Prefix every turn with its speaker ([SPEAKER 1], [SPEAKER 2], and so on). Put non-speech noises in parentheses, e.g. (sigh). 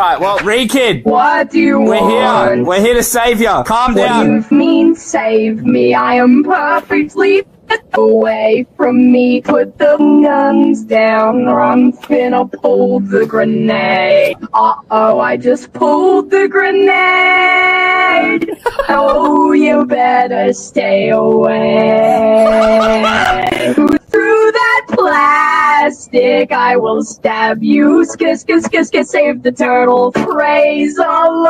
[SPEAKER 1] Right, well, Rekid,
[SPEAKER 2] What do you
[SPEAKER 1] we're
[SPEAKER 2] want?
[SPEAKER 1] here. We're here to save you. Calm
[SPEAKER 2] What do
[SPEAKER 1] down.
[SPEAKER 2] you mean save me? I am perfectly away from me. Put the guns down or I'm finna pull the grenade. Uh oh, I just pulled the grenade. (laughs) oh, you better stay away. Plastic, I will stab you. Skiss, skiss, skiss, skiss, save the turtle. Praise Allah.